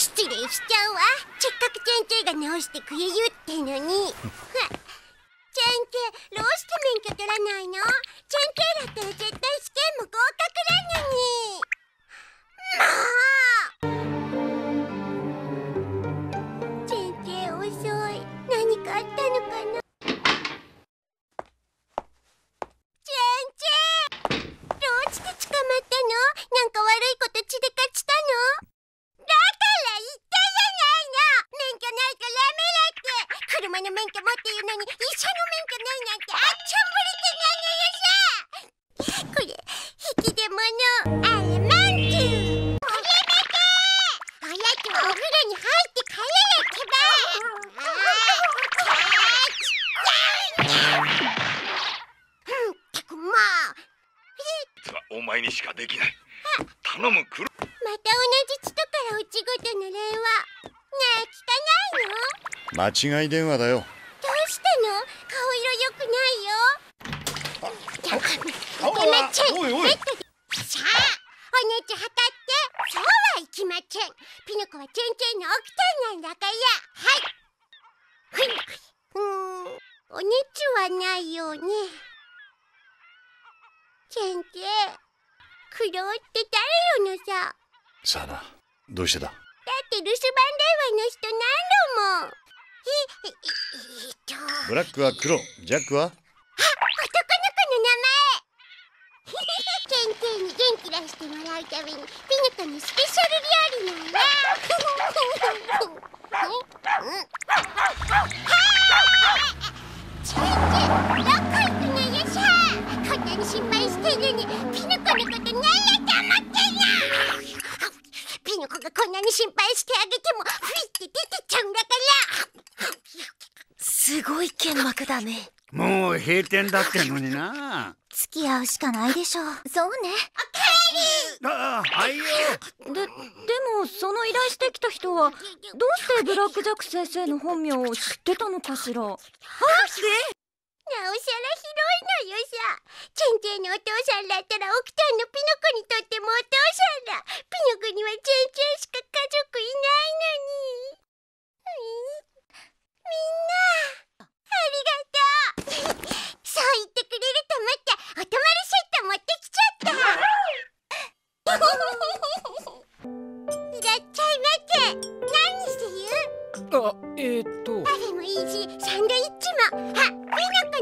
失礼しちゃうわ。せっかくちゃんちんが直してくれるってのに。ちゃんけどうして免許取らないの？ちゃんけだったら絶対試験も合格なのに。もう違い電話だよ。どうしたの？顔色良くないよ。おいおい。さあお姉ちゃんって。そうはいきません。ピノコはの奥さんなんだから。はい。うん。お熱はないよね。先生苦労って誰よのさ？さあなどうしてだ？だって留守番電話の人何度も。ブラックは黒。ジャックは？あ男の子の名前。ケンケンに元気出してもらうために。ピのスペシャル料理なんだチェンどこ行くのよしゃこんなに心配してるのにピノコのことなんだと思ってんのの子がこんなに心配してあげてもふいって出てっちゃうんだから。すごい剣幕だね。もう閉店だってのにな。付き合うしかないでしょ。うそうね。おかえりああはいよででもその依頼してきた人はどうしてブラックジャック先生の本名を知ってたのかしら。はっなおさら広いのよさのお父さんだったら奥さんのピノコにとってもお父さんだ。ピノコにはしか家族いないのにみんなありがとう。そう言ってくれると思って。お泊まりセット持ってきちゃった。いらっちゃいませ何して言うあえー、っと。パフェもいいしサンドイッチも。あ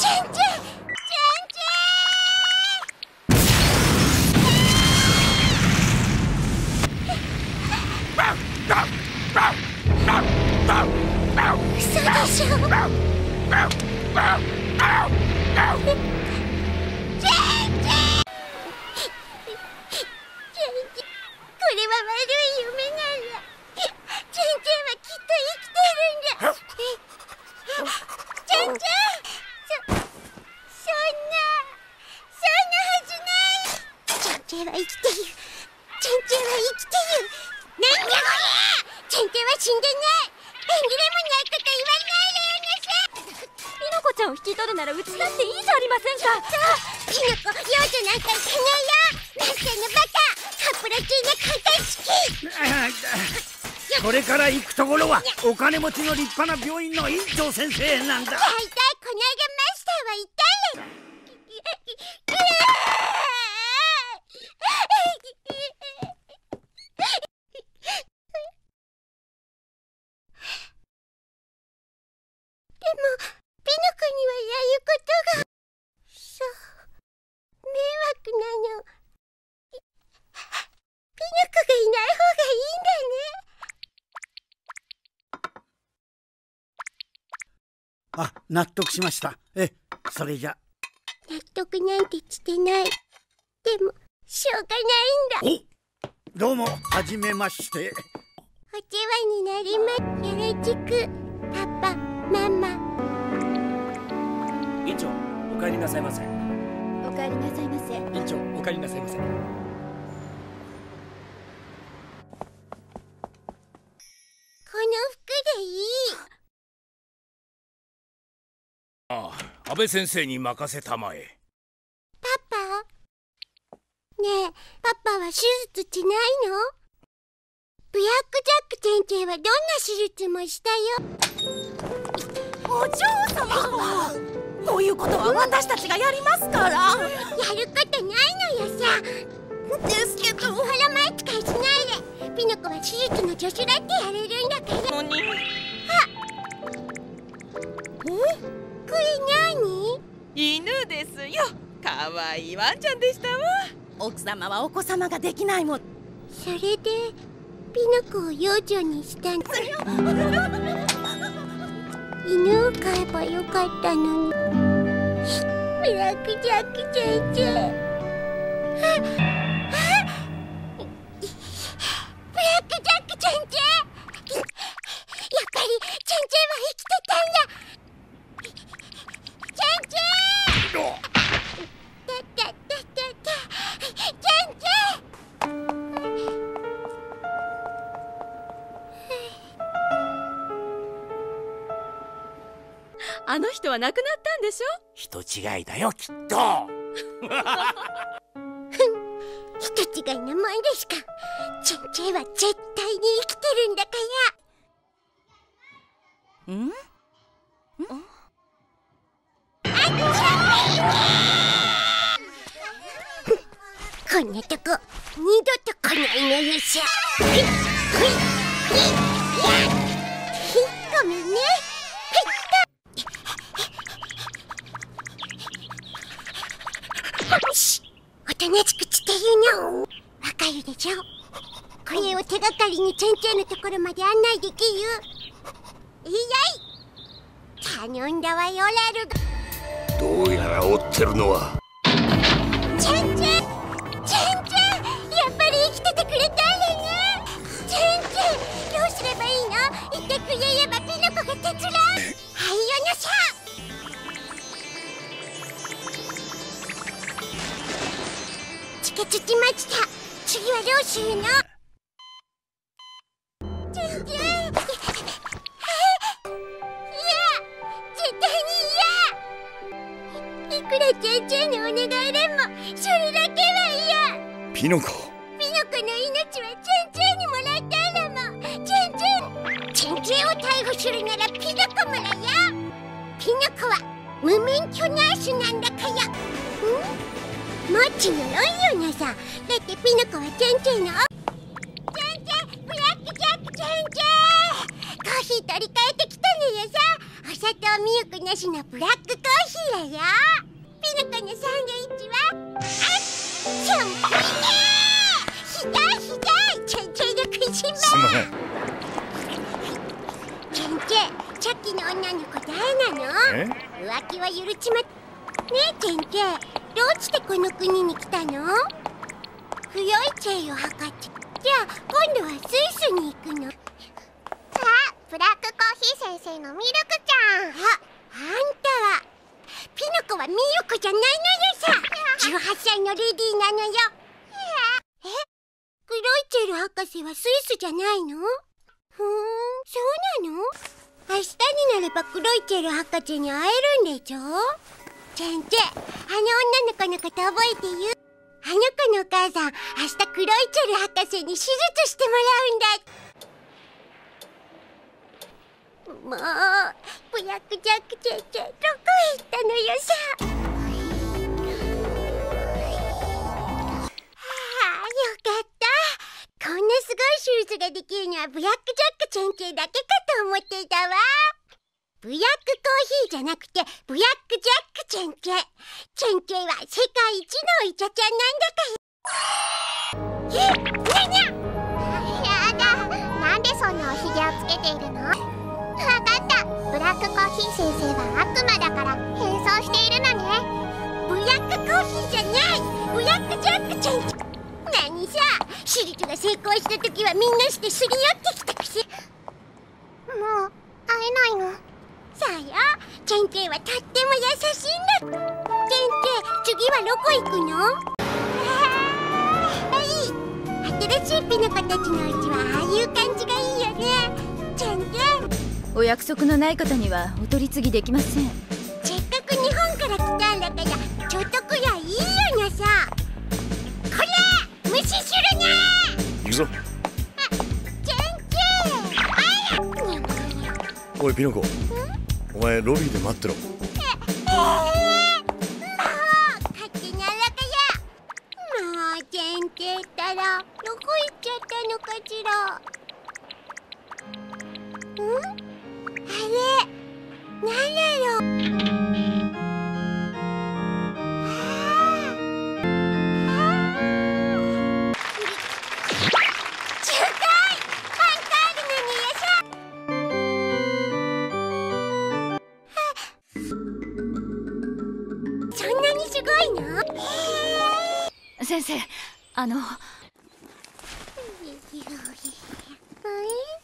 嘘でしょありませんかそうキノコ幼女なんかいけないよのバカカプラチーナ肩式これから行くところはお金持ちの立派な病院の院長先生なんだ。大体この間マスターは言ったんでもピノコにはやることが惑なの。ピピノコがいない方がいいんだね。あ納得しました。えそれじゃ。納得なんてしてない。でもしょうがないんだ。おどうもはじめまして。世話になりますよろしくパパママ。院長お帰りなさいませ。お帰りなさいませ。院長お帰りなさいませ。この服でいい。ああ安倍先生に任せたまえ。パパ？ねえパパは手術しないの？ブラックジャック先生はどんな手術もしたよ。お嬢様こういうことは私たちがやりますから。やることないのよさ。ですけど。ほら前使いしないで。ピノコは手術の助手だってやれるんだから。のにこれ何？犬ですよ。かわいいワンちゃんでしたわ。奥様はお子様ができないもん。それでピノコを養女にしたんだ 犬を飼えばよかったのに。ブラックジャック先生。あの人は亡くなったんでしょ？人違いだよきっと。人違いなもんですかチェンチェは絶対に生きてるんだから。ん？こんなとこ二度と来ないのよさふいふいふいやごめんねおとなしくしてるのわかるでしょこれを手がかりにチェンチェのところまで案内できるいいやい。頼んだわよラルがどうやら追ってるのは。チェンチェン。チェンチェン。やっぱり生きててくれたんだね。チェンチェン。どうすればいいの？言ってくれればピノコが手伝う。はいよなさきました。次はどうするの。チェンチェンえ？いや絶対に嫌。いくらチェンチェンのお願いでもそれだけは嫌。ピノコ。ピノコの命はチェンチェンにもらったんだも。んチェンチェンチェンチェンを逮捕するならピノコもだよ。ピノコは無免許ナースなんだからん？もちろんよなさ。だってピノコはチェンチェンの。チェンチェンブラックジャックチェンチェン。コーヒー取り替えてきたのよさ。お砂糖ミルクなしのブラックコーヒーだよ。ピノコのサンドイッチは。あっシャンプーねひどいひどい。チェンチェンの食いしん坊チェン。チェンさっきの女の子誰なの？え？浮気は許ちまねえチェンチェ。ンどうしてこの国に来たの？不良いチェイを測って。じゃあ今度はスイスに行くの。さあブラックコーヒー先生のミルクちゃん。ああんたは。ピノコはミルクじゃないのよさ。18歳のレディーなのよ。え？クロイチェル博士はスイスじゃないの？ふーんそうなの？明日になればクロイチェル博士に会えるんでしょ？チェンチェあの女の子のこと覚えてるあの子のお母さん明日クロイチェル博士に手術してもらうんだもうブラックジャックチェンチェどこへ行ったのよさはあよかったこんなすごい手術ができるのはブラックジャックチェンチェだけかと思っていたわブラックコーヒーじゃなくてブラックジャックチェンチェチェンチェは世界一のイチャちゃんなんだからえにゃにゃ？やだなんでそんなおひげをつけているの？わかった。ブラックコーヒー先生は悪魔だから変装しているのね。ブラックコーヒーじゃない。ブラックジャックチェンチェ何さ？手術が成功した時はみんなしてすり寄ってきたしもう会えないのさよ。チェンチェはとっても優しいんだ。チェンチェ次はどこ行くの？はい新しいピノコたちのうちはああいう感じがいいよねチェンチェお約束のない方にはお取り次ぎできません。せっかく日本から来たんだからちょっとくらいいいよなさこれ無視するな行くぞチェンチェあおいピノコお前ロビーで待ってろ。ええもう勝手にあらかやもうチェンチェったらどこ行っちゃったのかしらんあれなんだろいな先生あの。あ れ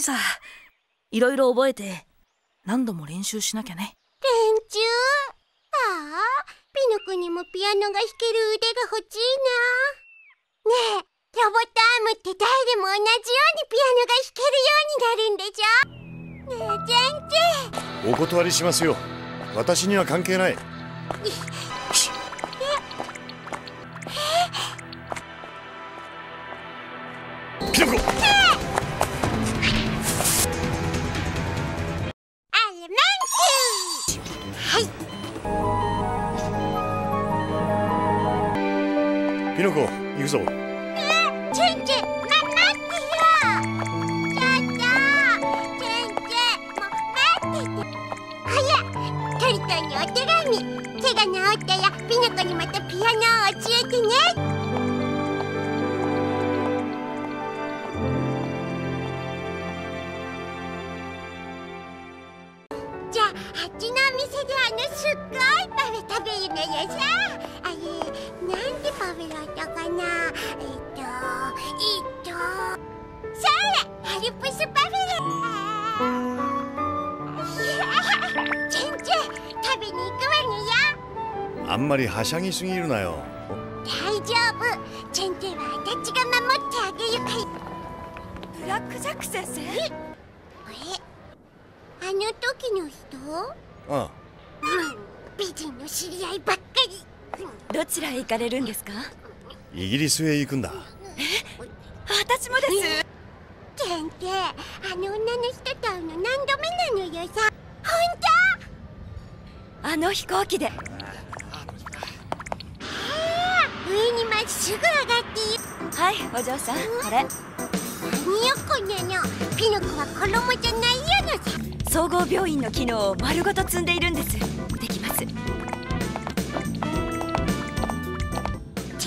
いかないさ。いろいろ覚えて何度も練習しなきゃね。練習？ああピノコにもピアノが弾ける腕が欲しいな。ねえロボットアームって誰でも同じようにピアノが弾けるようになるんでしょ？ねえ全然お断りしますよ。私には関係ない すぎるなよ。大丈夫。チェンチェはあたちが守ってあげるから。ブラックジャック先生？え？あの時の人？ああうん。美人の知り合いばっかり。どちらへ行かれるんですか？イギリスへ行くんだ。私もです。チェンチェあの女の人と会うの何度目なのよさ。本あの飛行機で。当上にまっすぐ上がっていい。はいお嬢さん。これ？何よこんなのピノコは衣じゃないよのさ総合病院の機能を丸ごと積んでいるんです。できます。チ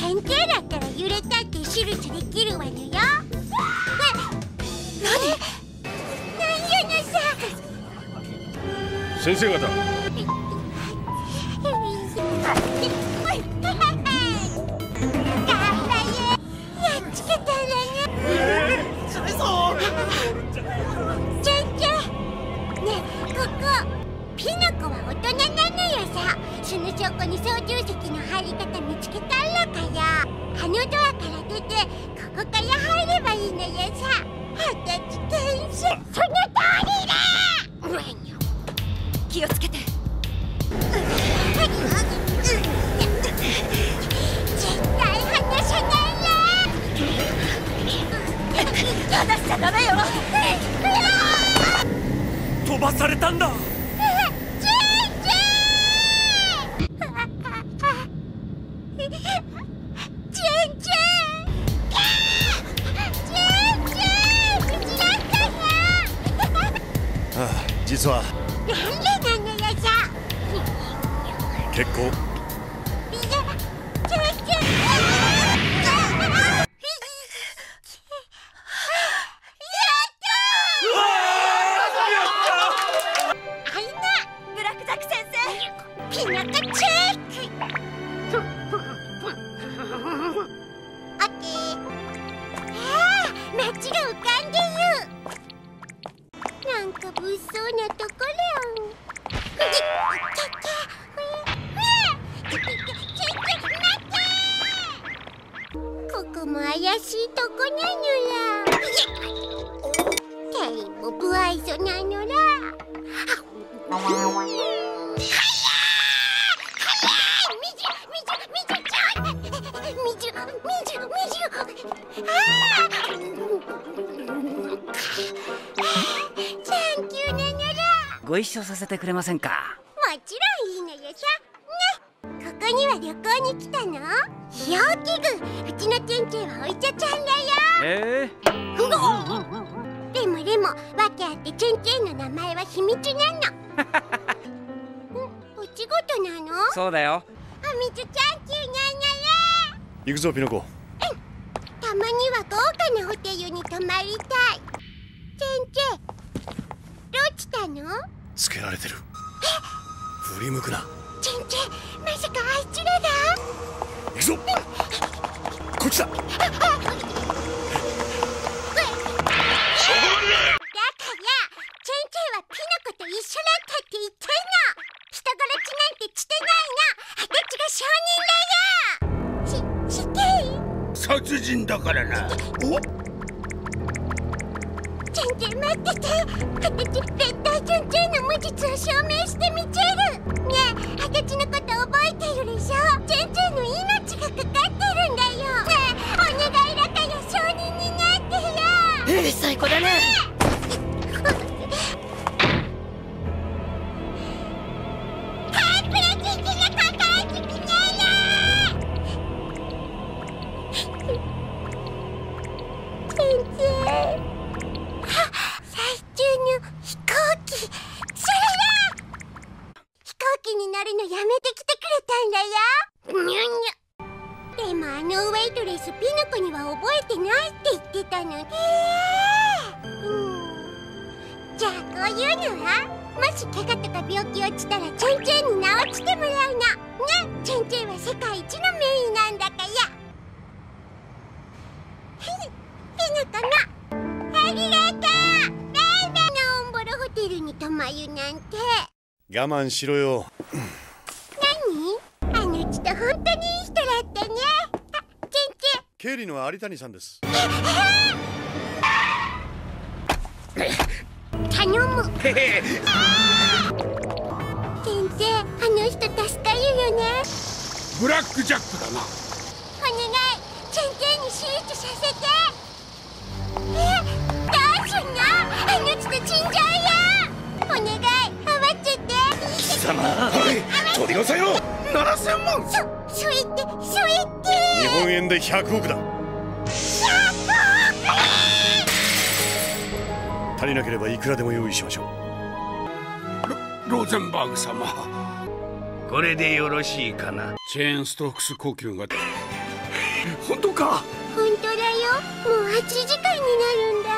ェンチェだったら揺れたって手術できるわのよ。え何何よのさ。先生方ピノコは大人なのよさ。その証拠に操縦席の入り方見つけたんのかよあのドアから出てここから入ればいいのよさ。私天使その通りだ！気をつけて。絶対離さないら離しちゃダメよ。飛ばされたんだ。ああ実は結構させてくれませんか？もちろんいいのよ。さね。ここには旅行に来たの？ひょうきぐうちのはお医者ちゃんだよ。え。でもでも訳あってチェンチェンの名前は秘密なの。んお仕事なの？そうだよ。お水ちゃんちゅうな行くぞピノコ。たまには豪華なホテルに泊まりたい。チェンチェンどうしたの？つけられてる。振り向くな。まさかあいつらだ行くぞ。こっちだ。だからチェンチェンはピノコと一緒だったって言ってんの。人殺しなんてしてないの。私が証人だよ。し、していい殺人だからなチェンチェン待ってて私絶対チェンチェンの無実を証明してみせるねえ私のこと覚えてるでしょチェンチェンの命がかかってるんだよねえお願いだから証人になってようるさい子だね。ハープスピノコには覚えてないって言ってたのへえうん。じゃあこういうのはもし怪我とか病気落ちたらチェンチェンに治してもらうの。ね。チェンチェンは世界一の名医なんだから。はい。ピノコのありがとう。バイバイのオンボロホテルに泊まるなんて。我慢しろよ。経理の有谷さんです。頼む。先生あの人助かるよね。ブラックジャックだな。お願い。チェンチェンに手術させて。えどうすんの？あの人死んじゃうよ。お願い。慌てて。貴様はい取りなさいよ7000万そそれってそれって日本円で100億だ。足りなければいくらでも用意しましょう。ローゼンバーグ様。これでよろしいかな？チェーンストークス呼吸が。本当か？本当だよ。もう8時間になるんだ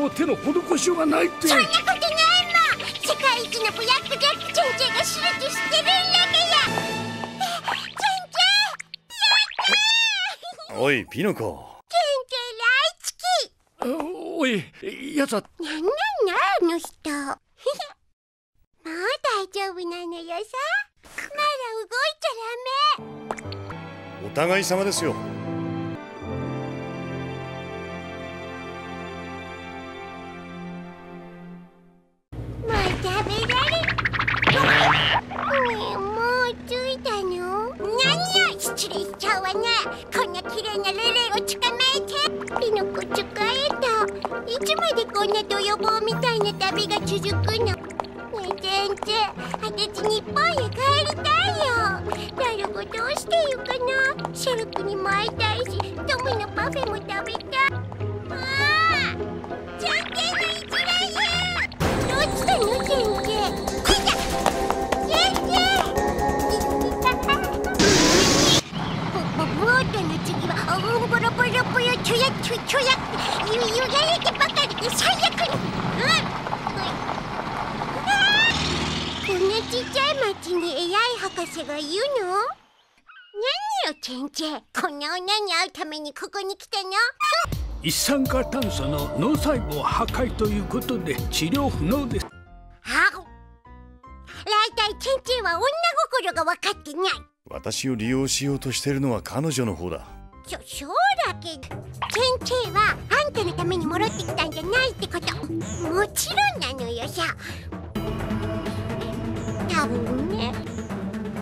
よ。もう手の施しようがないって。そんなことないもん世界一のブラックジャックが手術してるんだからおいピノコ。チェンチェン大好きおいやつは？なんなんなあの人。もう大丈夫なのよさ。まだ動いちゃダメ。お互い様ですよまでこんな泥棒みたいな旅が続くのねえ先生私日本へ帰りたいよなるほどどうしてよかなシャルクにも会いたいしトムのパフェも食べたいああ先生の一覧やどうしたの先生来た先生ボボートの次はオンボロボロボヨチョヤチョチョヤゆゆ最悪にうん。こんなちっちゃい町に AI 博士がいるの何よ先生こんな女に会う。ためにここに来たの一酸化炭素の脳細胞破壊ということで治療不能です。あ大体先生は女心が分かってない。私を利用しようとしてるのは彼女の方だそそうだけど。先生はあんたのために戻ってきたんじゃないってこと。もちろんなのよさ。多分ね。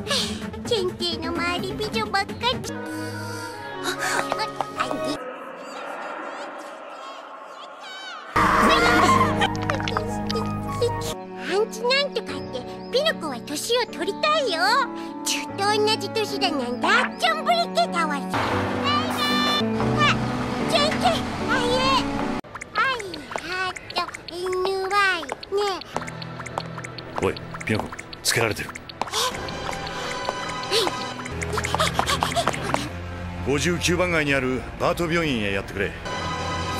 先生の周り美女ばっかり。あ あいアンチなんとかってピノコは年を取りたいよ。ずっと同じ年だなんてあっちゃんぶりてたわさあ先生あえ。はいハート NY ね。おいピノコつけられてる。59番街にあるバート病院へやってくれ。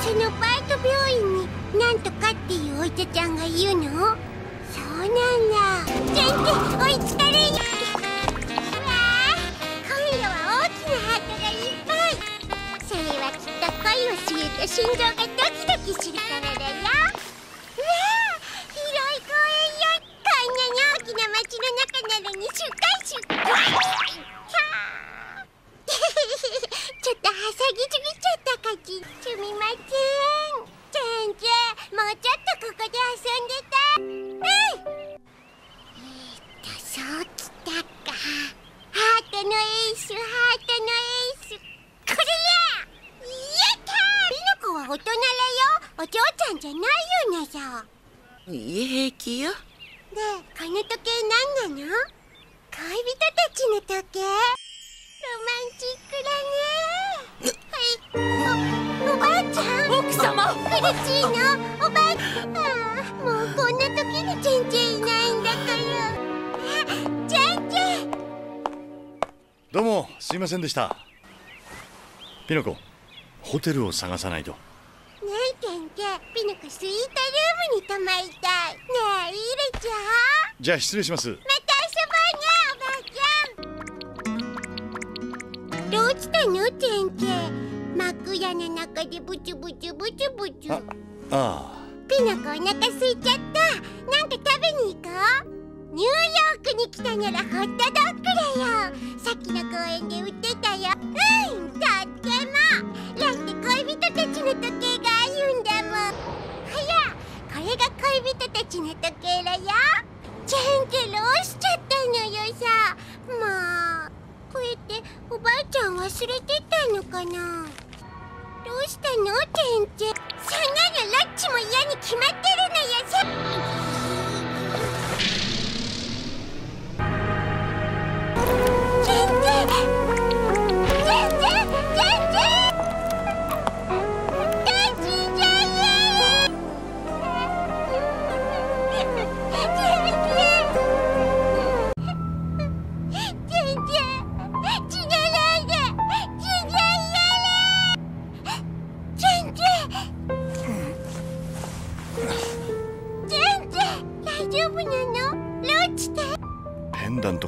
そのバイト病院になんとかっていうお医者ちゃんがいるの？そうなんだ。全然追いつかれんわ今夜は大きなハートがいっぱい。それはきっと恋をすると心臓がドキドキするから。でした。ピノコホテルを探さないと。ねえケンケ。ピノコスイートルームに泊まりたい。ねえじゃあ失礼します。また遊ぼうねおばあちゃん。どうしたの先生枕の中でブツブツブツブツああ。ピノコお腹空いちゃった。なんか食べに行こうニューヨークに来たならホットドッグだよ。さっきの公園で売ってたよ。うん。とってもだって恋人たちの時計があるんだもん。はやこれが恋人たちの時計だよ。全然どうしちゃったのよさ。もうこうやっておばあちゃん忘れてたのかな。どうしたの？先生そんなのラッチも嫌に決まってるのよ。さ姐 姐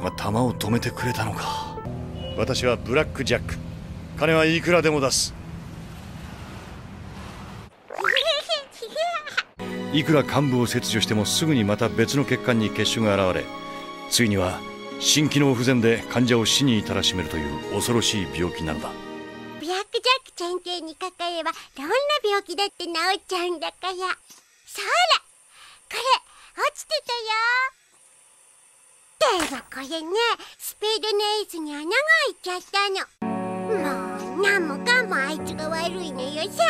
トが弾を止めてくれたのか。私はブラックジャック。金はいくらでも出す。いくら患部を切除してもすぐにまた別の血管に血腫が現れついには心機能不全で患者を死に至らしめるという恐ろしい病気なのだ。ブラックジャック先生にかかればどんな病気だって治っちゃうんだから。そうだ。これ落ちてたよでもこれねスペードのエースに穴が開いちゃったの。もう何もかもあいつが悪いのよさ。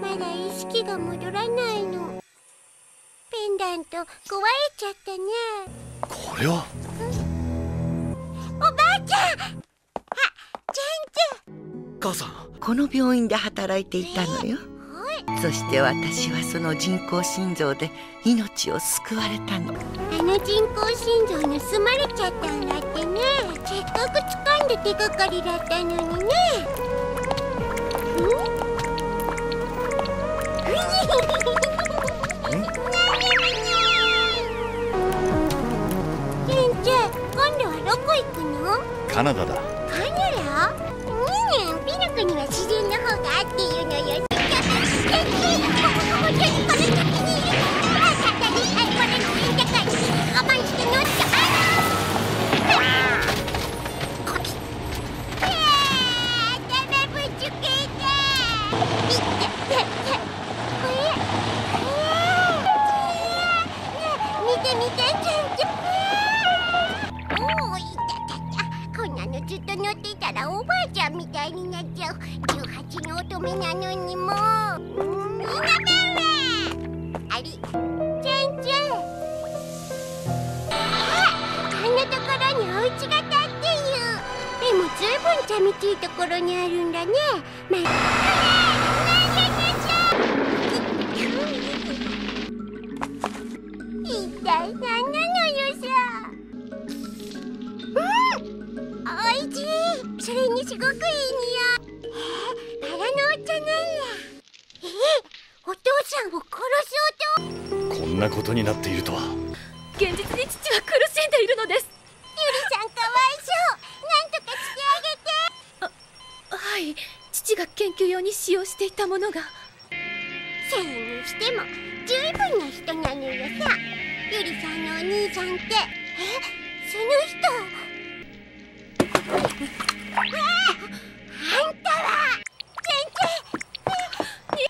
まだ意識が戻らないの。ペンダだんと壊れちゃったね。これは？おばあちゃん！あち母さん。この病院で働いていたのよそして私はその人工心臓で命を救われたの。あの人工心臓盗まれちゃったんだってね。せっかく掴んで手がかりだったのにね。カナダだカナダいいねピノコには自然の方が合っているのよえずっと乗っていたらおばあちゃんみたいになっちゃう。18の乙女なのにもう。ずいぶん茶道いいところにあるんだね。まあ一体何なのよさうんおいしい。それにすごくいい匂い。えー、バラのお茶なんや。えー、お父さんを殺そうと。こんなことになっているとは。現実に父は苦しんでいるのです父が研究用に使用していたものが。それにしても十分な人なのよさ。ゆりさんのお兄さんって。え？その人。あんたは。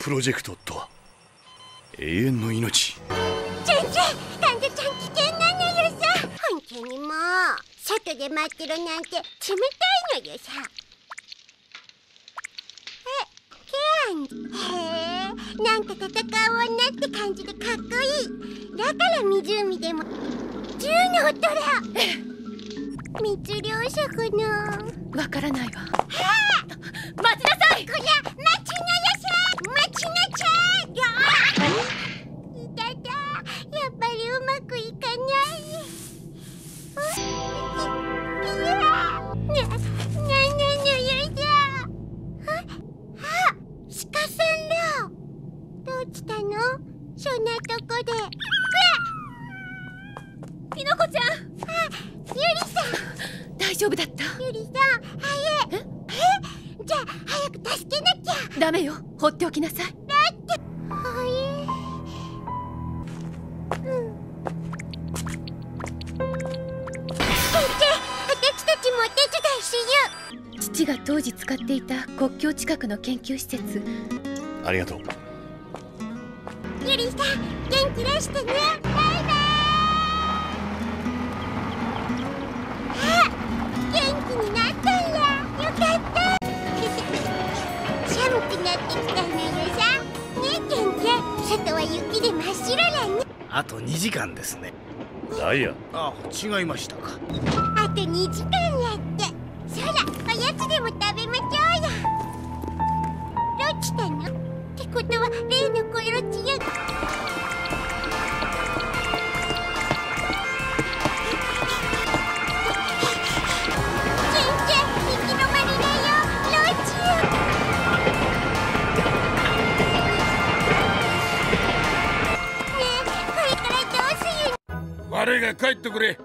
プロジェクトとは？永遠の命。先生患者ちゃん危険なのよさ。本当にも。う外で待ってるなんて冷たいのよさえケアンへえなんか戦う女って感じでかっこいい。だから湖でも。銃の音だ。密漁者かな。わからないわ。待ちなさいこりゃ待ちなやさ待ちなちゃいやいた。だやっぱりうまくいかない。いいやな、さんだ。どうしたの？そんなとこで。うわ。ピノコちゃん。あ、ゆりさん。大丈夫だったゆりさん、早いええじゃあ早く助けなきゃ。ダメよ。放っておきなさい。はいうん。先生私たちもお手伝いしよう父が当時使っていた国境近くの研究施設。ありがとう。ゆりさん元気出してね。バイバイ。あ元気になったんや。よかった。寒くなってきたのよさ。ねえケンちゃん外は雪で真っ白だねあと2時間ですね。ダイヤ。あ違いましたか。あと2時間やってそらおやつでも食べましょうよ。どうしたの？ってことは例のコロチよ先生行き止まりだよロチよ。ねえこれからどうする？我が帰ってくれ。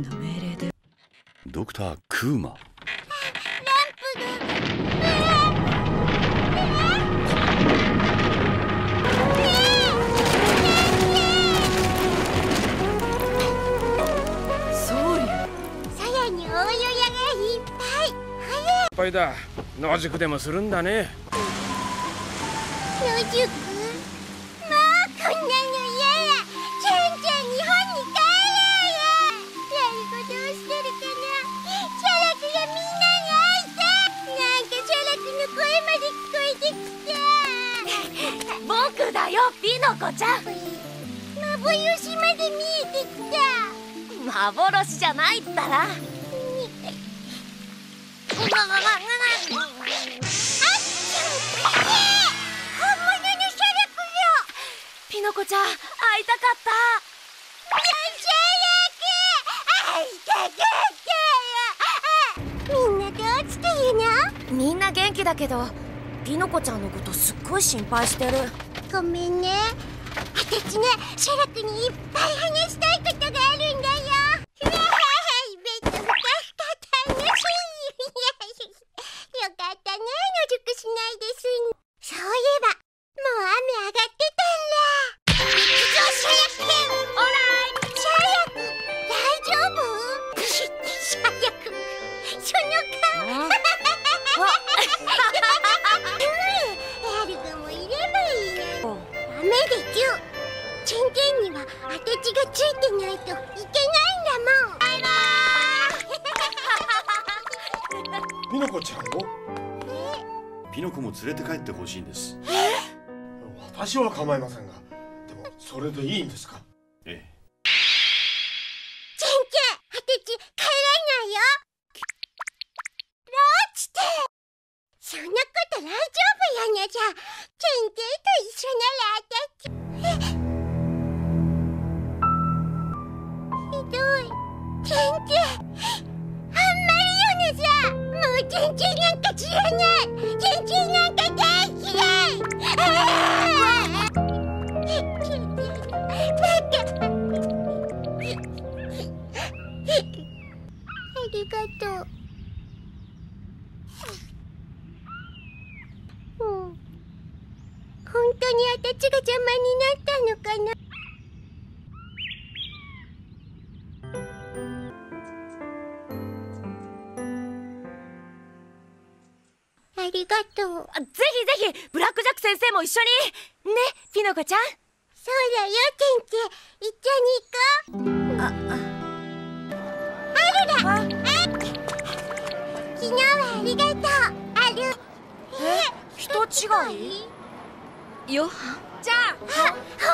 の命令でドクタークーマぱい。だ。野宿でもするんだね。野宿？いう島で見えてきた。幻じゃないったら。あピノコちゃん会いたかった。みんなげみんな元気だけどピノコちゃんのことすっごい心配してる。ごめんね。私ねシャラクにいっぱい話したいことがあるんだよ。ひどいあんまりよねもうなんか知らないなんか大嫌いありがとう。えが邪魔になったのかな？ありがとう。ぜひぜひブラックジャック先生も一緒に。ねピノコちゃん。そうだよ一緒に行こう。ああ。るだ。昨日はありがとう。ある。え人違い？よ。じゃあは本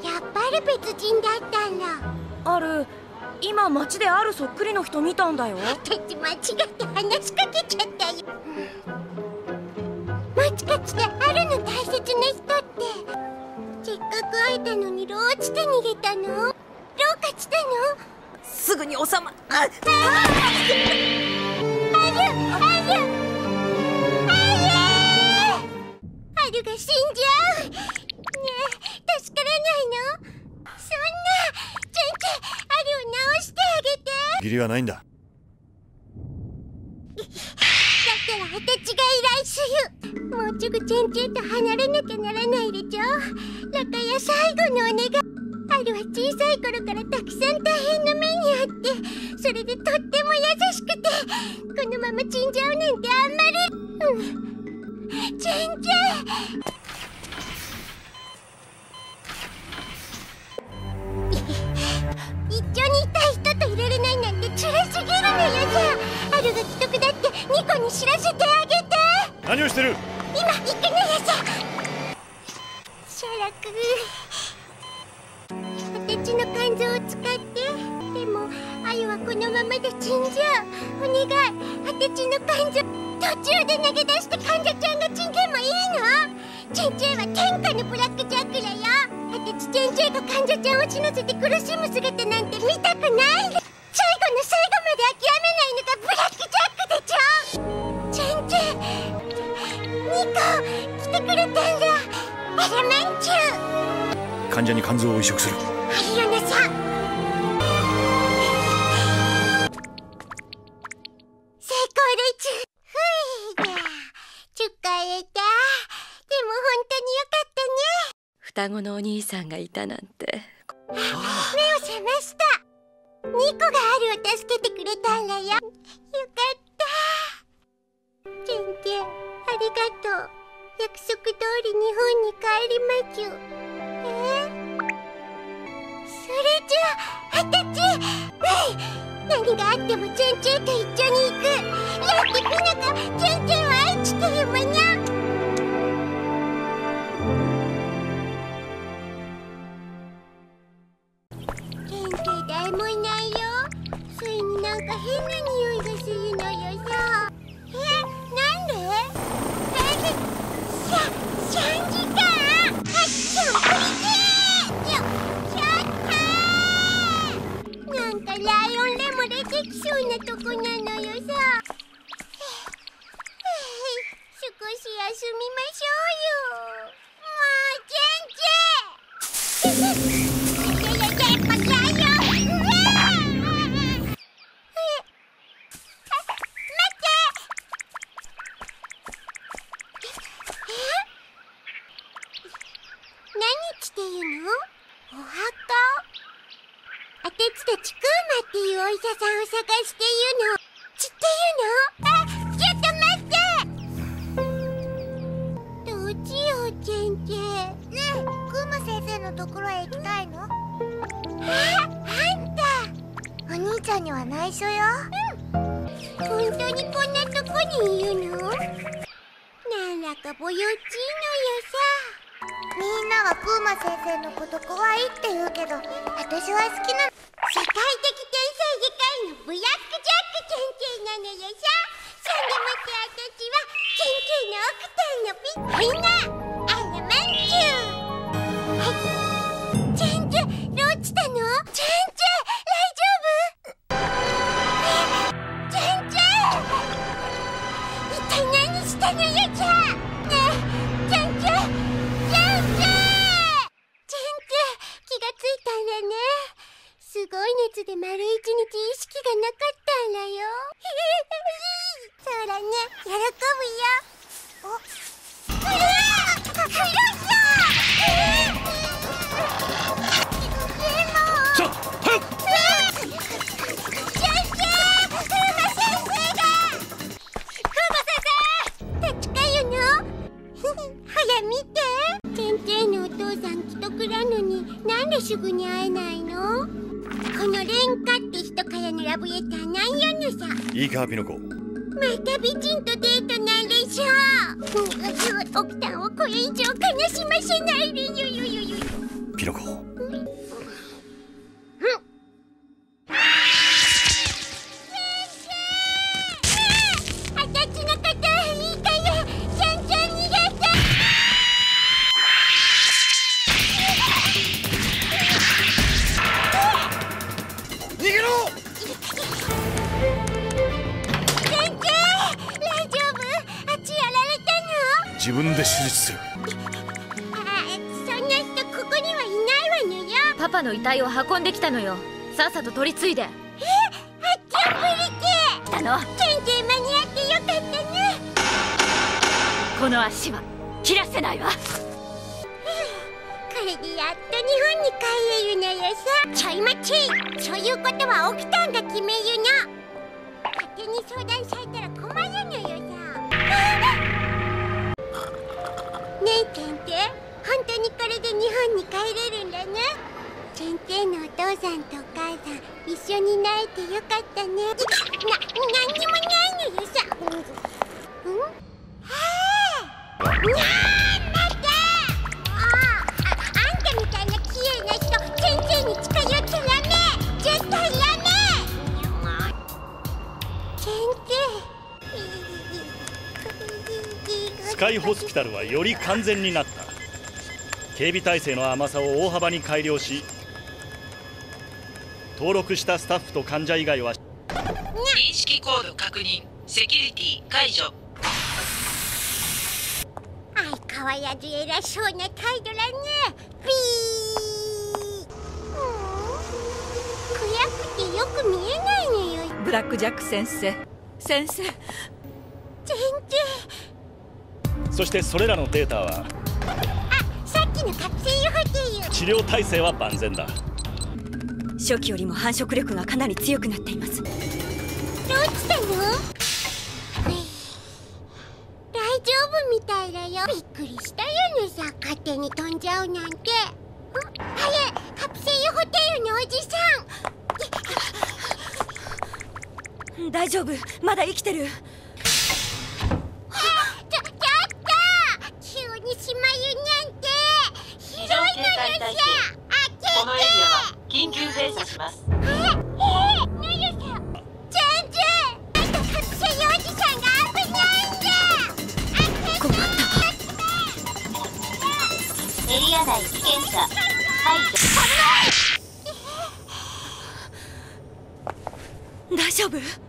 物やっぱり別人だったんだある。今街であるそっくりの人見たんだよ。私間違って話しかけちゃったよ。街活であるの大切な人って。せっかく会えたのにローチて逃げたの。ローカたの？すぐに収まあっあっあっあっあっあっあっるが死んじゃう。ねえ助からないのそんなチェンチェあるを直してあげて。義理はないんだ。だから私が依頼するもうすぐチェンチェンと離れなきゃならないでしょ。だから最後のお願い。あるは小さい頃からたくさん大変な目にあってそれでとっても優しくてこのまま死んじゃうなんてあんまり。うんチェンチェン一緒にいたい人といられないなんて辛すぎるのよさ。あるが既得だってニコに知らせてあげて。何をしてる？今行くのよさ。シャラク私の肝臓を使って。でもあゆはこのままで死んじゃう。お願い。私の肝臓途中で投げ出して患者ちゃんが死んでもいいのチェンチェンは天下のブラックジャックだよ私チェンチェンが患者ちゃんを死なせて苦しむ姿なんて見たくない最後の最後まで諦めないのがブラックジャックでしょチェンチェンニコ来てくれたんだアラマンチュ患者に肝臓を移植する。ありよなさ疲れた。でも本当によかったね。双子のお兄さんがいたなんて。目を覚ました。ニコがあるを助けてくれたんだよ。よかった。全然ありがとう。約束通り日本に帰りまちゅえそれじゃあたちうん何があってもチェンチェンと一緒に行く。やってみなかチェンチェンは愛してるもにゃケンケ誰もいなんかライオンでも出てきそうなとこなのよさ。うしようチェンチェねえクーマ先生のところへ行きたいの？ああんた。お兄ちゃんには内緒よ。うん。本当にこんなとこにいるの？なんだかぼよっちいのよさ。みんなはクーマ先生のこと怖いって言うけど私は好きな世界的天才外科医のブラックジャック先生なのよさ。そんでもって私は先生の奥さんのピみんなで丸一日意識がなかったんだよ。そうわ見て。先生のお父さん既得なのになんですぐに会えないの？このレンカって人からのラブレターなんよのさ。いいかピノコまた美人とデートなんでしょう。奥さんをこれ以上悲しませないでよよよよピノコんできたのよ。さっさと取り継いで。えあっちゃんぶり来たの間に合ってよかったね。この足は切らせないわ。これでやっと日本に帰れるのよさ。ちょい待ち。そういうことは奥さんが決めんとお母さん一緒になれてよかったね。な、何にもないのよさうんはあなんだ。ってあああんたみたいな綺麗な人。先生。に近寄っちゃダメ絶対ダメ先スカイホスピタルはより完全になった。警備体制の甘さを大幅に改良し登録したスタッフと患者以外は認識コード確認。セキュリティ解除。相変わらず偉そうな態度だね。ピー。うん。暗くてよく見えないのよ。ブラックジャック先生。先生。全然そしてそれらのデータはさっきのカプセルホテル治療体制は万全だ初期よりも繁殖力がかなり強くなっています。どうしたの？大丈夫みたいだよ。びっくりしたよねさ。勝手に飛んじゃうなんて。んあれカプセルホテルのおじさん。大丈夫。まだ生きてるちょちょっと急にしまゆなんてひどいのよさあこのエリアは緊急閉鎖します。ええー、何ですか全然あんたカプセルおじさんが危ないんだ困ったエリア内危険者排除大丈夫